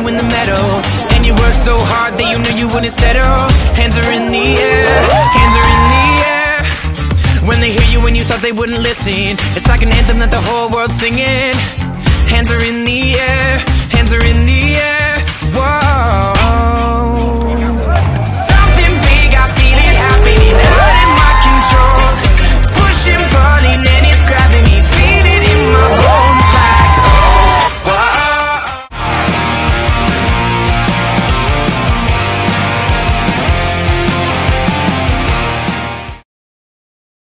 win the medal. And you worked so hard that you knew you wouldn't settle. Hands are in the air, hands are in the air. When they hear you when you thought they wouldn't listen It's like an anthem that the whole world's singing. Hands are in